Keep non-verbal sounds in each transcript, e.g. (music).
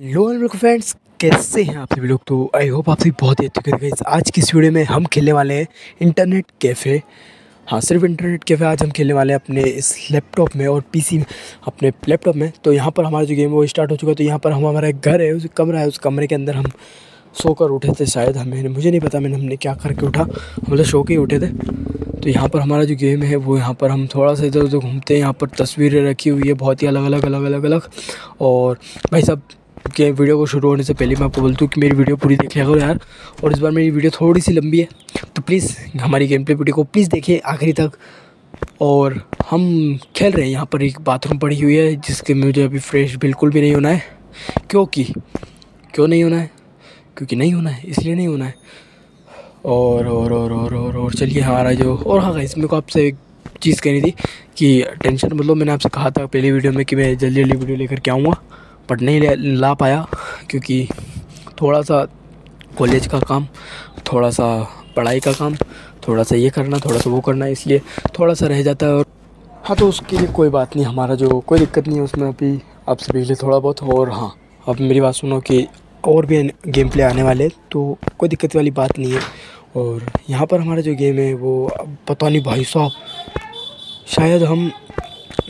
Hello welcome friends कैसे हैं आप सभी लोग? तो आई होप आप सभी बहुत ही अच्छे करेंगे आज की इस वीडियो में हम खेलने वाले हैं इंटरनेट कैफ़े हाँ सिर्फ़ इंटरनेट कैफ़े आज हम खेलने वाले हैं अपने इस लैपटॉप में और पीसी में, अपने लैपटॉप में। तो यहाँ पर हमारा जो गेम वो स्टार्ट हो चुका है। तो यहाँ पर हम, हमारा एक घर है, उस कमरा है, उस कमरे के अंदर हम सो कर उठे थे शायद हमें। मुझे नहीं पता मैंने, हमने क्या करके उठा। हम तो सो के ही उठे थे। तो यहाँ पर हमारा जो गेम है वो यहाँ पर हम थोड़ा सा इधर उधर घूमते हैं। यहाँ पर तस्वीरें रखी हुई है, बहुत ही अलग अलग अलग अलग अलग। और भाई साहब के वीडियो को शुरू होने से पहले मैं आपको बोलता हूँ कि मेरी वीडियो पूरी देखे करो यार और इस बार मेरी वीडियो थोड़ी सी लंबी है तो प्लीज़ हमारी गेम प्ले वीडियो को प्लीज़ देखिए आखिरी तक। और हम खेल रहे हैं यहाँ पर एक बाथरूम पड़ी हुई है जिसके मुझे अभी फ्रेश बिल्कुल भी नहीं होना है। क्योंकि क्यों नहीं होना है? क्योंकि नहीं होना है इसलिए नहीं होना है। और और और और और, और चलिए हमारा जो और हाँ इसमें को आपसे एक चीज़ कहनी थी कि टेंशन मतलब मैंने आपसे कहा था पहली वीडियो में कि मैं जल्दी जल्दी वीडियो लेकर के आऊँगा। बट नहीं ला पाया, क्योंकि थोड़ा सा कॉलेज का काम थोड़ा सा पढ़ाई का काम थोड़ा सा ये करना थोड़ा सा वो करना, इसलिए थोड़ा सा रह जाता है और हाँ तो उसके लिए कोई बात नहीं, हमारा जो कोई दिक्कत नहीं है, उसमें अभी आपसे पहले थोड़ा बहुत और हाँ अब मेरी बात सुनो कि और भी गेम प्ले आने वाले तो कोई दिक्कत वाली बात नहीं है। और यहाँ पर हमारा जो गेम है, वो पता नहीं भाई साहब, शायद हम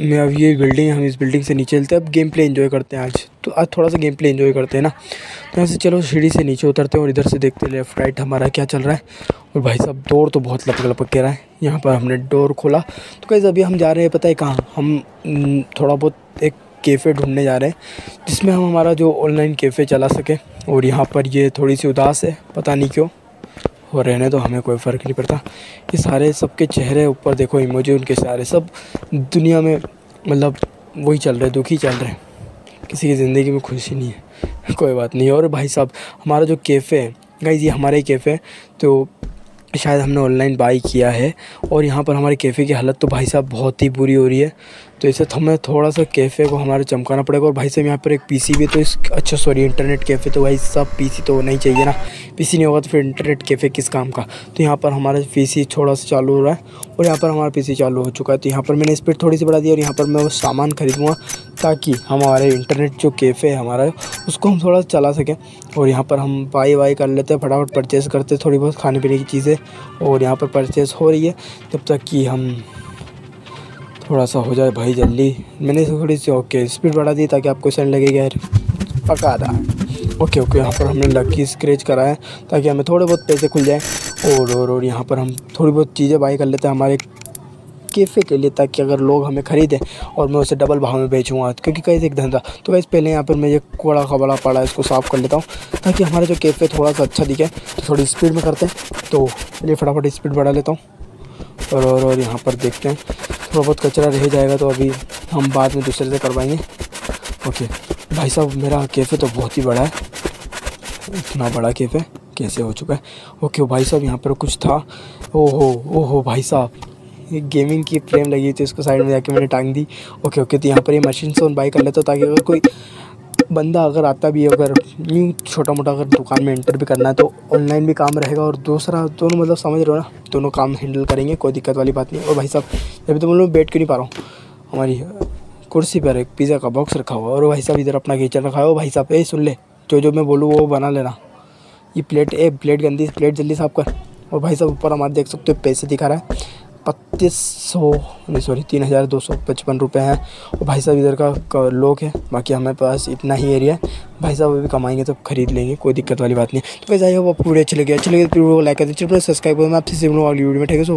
मैं अब ये बिल्डिंग हम इस बिल्डिंग से नीचे चलते हैं। अब गेम प्ले इन्जॉय करते हैं आज। तो आज थोड़ा सा गेम प्ले इन्जॉय करते हैं ना। तो यहाँ से चलो सीढ़ी से नीचे उतरते हैं और इधर से देखते हैं लेफ़्ट राइट हमारा क्या चल रहा है। और भाई साहब डोर तो बहुत लपक लपक के रहा है। यहाँ पर हमने डोर खोला। तो कैसे अभी हम जा रहे हैं, पता है कहाँ? हम थोड़ा बहुत एक कैफ़े ढूँढने जा रहे हैं, जिसमें हम हमारा जो ऑनलाइन कैफ़े चला सके। और यहाँ पर ये थोड़ी सी उदास है, पता नहीं क्यों। और रहने तो हमें कोई फ़र्क नहीं पड़ता। ये सारे सबके चेहरे ऊपर देखो, इमोजी उनके सारे, सब दुनिया में मतलब वही चल रहे दुखी चल रहे किसी की ज़िंदगी में खुशी नहीं है। (laughs) कोई बात नहीं। और भाई साहब, हमारा जो कैफ़े है गाइज़ ये हमारे ही कैफ़े है तो शायद हमने ऑनलाइन बाई किया है और यहाँ पर हमारे कैफ़े की हालत तो भाई साहब बहुत ही बुरी हो रही है। तो इसे तो हमें थोड़ा सा कैफ़े को हमारे चमकाना पड़ेगा और भाई साहब यहाँ पर एक पीसी भी तो इस अच्छा सॉरी इंटरनेट कैफ़े तो भाई साहब पीसी तो होना चाहिए ना। पीसी नहीं होगा तो फिर इंटरनेट कैफ़े किस काम का? तो यहाँ पर हमारा पीसी थोड़ा सा चालू हो रहा है और यहाँ पर हमारा पीसी चालू हो चुका है। तो यहाँ पर मैंने स्पीड थोड़ी सी बढ़ा दी और यहाँ पर मैं वो सामान खरीदूँगा। ताकि हमारे इंटरनेट जो कैफ़े है हमारा, उसको हम थोड़ा चला सकें। और यहाँ पर हम बाई वाई कर लेते हैं, फटाफट परचेज़ करते थोड़ी बहुत खाने पीने की चीज़ें। और यहाँ पर परचेज़ हो रही है जब तक कि हम थोड़ा सा हो जाए भाई जल्दी। मैंने थोड़ी सी ओके स्पीड बढ़ा दी ताकि आपको सही लगेगा यार पका रहा ओके ओके यहाँ पर हमने लकी स्क्रेच करा है ताकि हमें थोड़े बहुत पैसे खुल जाए। और और और यहाँ पर हम थोड़ी बहुत चीज़ें बाई कर लेते हैं, हमारे कैफ़े के लिए ताकि अगर लोग हमें ख़रीदें और मैं उसे डबल भाव में बेचूँगा, क्योंकि कैसे एक धंधा। तो वैसे पहले यहाँ पर मैं ये कोड़ा खबड़ा पड़ा इसको साफ़ कर लेता हूँ, ताकि हमारा जो कैफ़े थोड़ा सा अच्छा दिखे तो थोड़ी स्पीड में करते हैं। तो चलिए फटाफट स्पीड बढ़ा लेता हूँ। और और और यहाँ पर देखते हैं। थोड़ा बहुत कचरा रह जाएगा तो अभी हम बाद में दूसरे से करवाएँगे। ओके, भाई साहब, मेरा कैफ़े तो बहुत ही बड़ा है। इतना बड़ा कैफ़े कैसे हो चुका है? ओके, भाई साहब, यहाँ पर कुछ था। ओहो ओहो, भाई साहब। गेमिंग की फ्रेम लगी हुई थी, उसको साइड में जाके मैंने टांग दी। ओके ओके तो यहाँ पर ये मशीन से बाई कर लेता ताकि अगर कोई बंदा अगर आता भी है, अगर न्यू छोटा मोटा अगर दुकान में एंटर भी करना है तो ऑनलाइन भी काम रहेगा और दूसरा दोनों मतलब समझ रहे हो ना, दोनों काम हैंडल करेंगे, कोई दिक्कत वाली बात नहीं। और भाई साहब, अभी तो मतलब बैठ क्यों नहीं पा रहा हूँ? हमारी कुर्सी पर एक पिज़्ज़ा का बॉक्स रखा हुआ और भाई साहब इधर अपना किचन रखा हुआ भाई साहब, ए, सुन ले, जो जो मैं बोलूँ वो बना लेना। ये प्लेट ए प्लेट गंदी प्लेट जल्दी साफ़ कर। और भाई साहब, ऊपर हमारे देख सकते हो, पैसे दिखा रहा है। पच्चीस सौ, नहीं सॉरी तीन हज़ार दो सौ पचपन रुपये हैं। और भाई साहब इधर का लोग है, बाकी हमारे पास इतना ही एरिया है। भाई साहब अभी कमाएँगे तो खरीद लेंगे, कोई दिक्कत वाली बात नहीं। तो वैसे आई आपको वीडियो अच्छी लगे अच्छी लगे तो लाइक कर दीजिए सब्सक्राइब करो मैं आपसे अगली वीडियो में, ठीक है सो